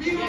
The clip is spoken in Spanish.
Viva!